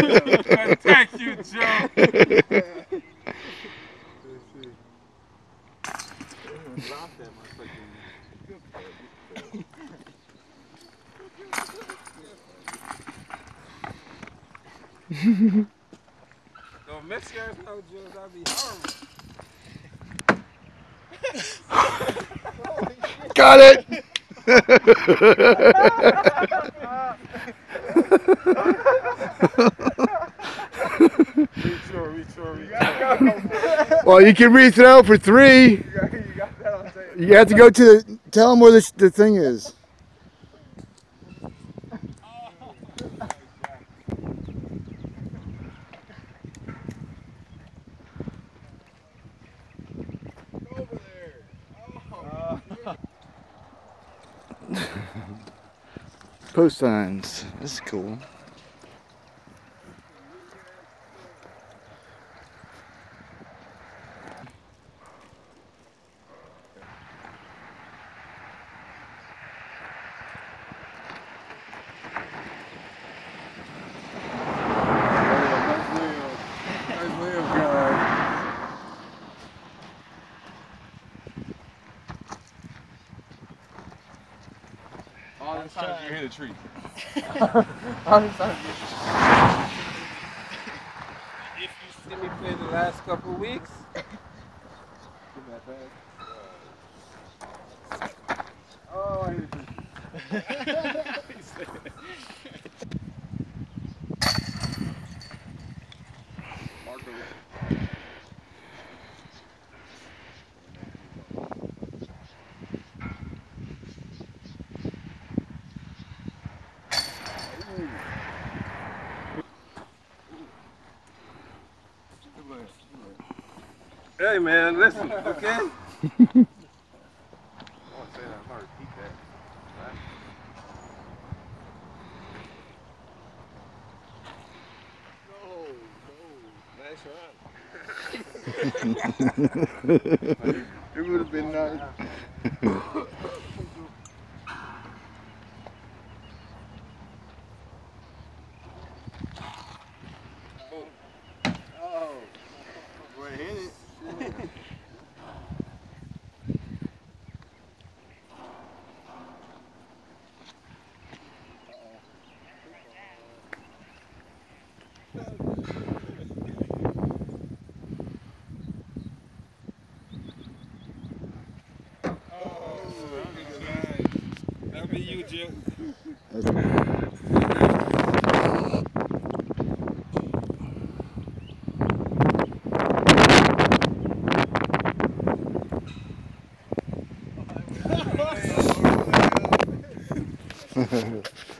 Thank you, Joe. Drop that motherfucker. Don't miss yours, no, Joe. That'd be horrible. Got it. Reach short, reach short, reach short. Well, you can rethrow for three. You got, you got that on tape. You have to go to the. Tell them where the, the thing is. Over there. Oh. Post signs. This is cool. This time you hit a tree. If you see me play the last couple weeks, Give that back. Oh, I hit a tree. Marco. Hey man, listen, okay? I want to say that. I'm gonna repeat that. No, no, nice run. It would have been nice. Be you, Jill.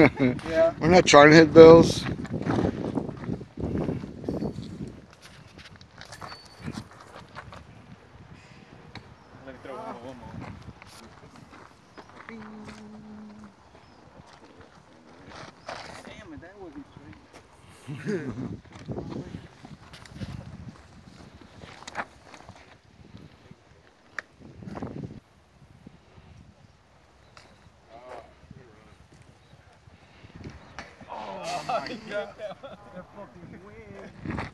Yeah. We're not trying to hit bills. Let me throw one more. One more. Damn it, that wasn't straight. Oh my god. That fucking wind.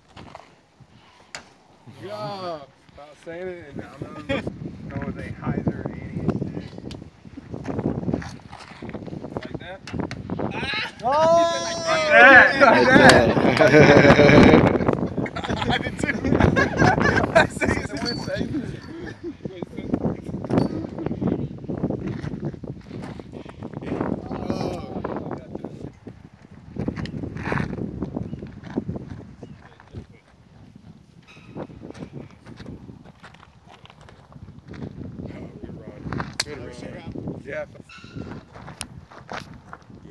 job. Stop saying it and now no, no, it's a hyzer 88. Like that? Oh! Like that! Like that! Like I did too. I say it's a win safe. Good run.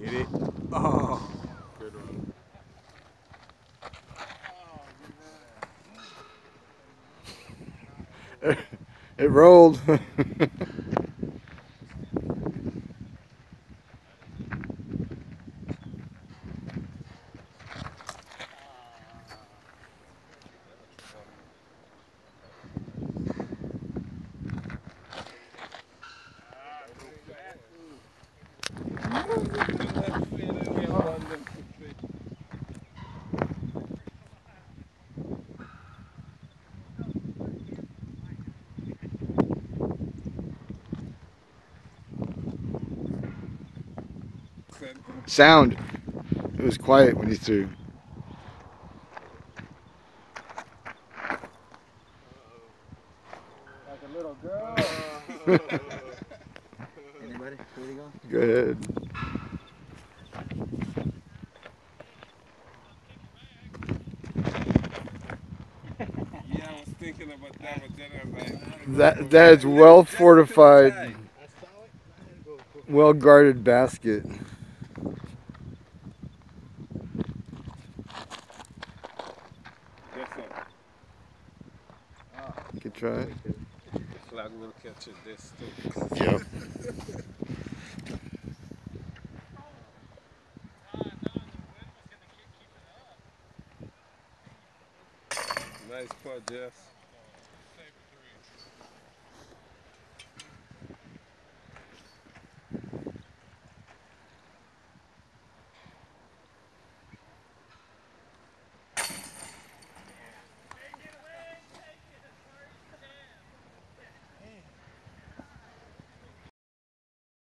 Get it. Oh. Good run. it rolled. Sound. It was quiet when you threw. Like a little girl. Anybody? Go? Go ahead. Yeah, I was thinking about that, but then I was like, That that is well fortified, well guarded basket. Good try. Flag will catch it this too. Yep. Nice putt, Jess.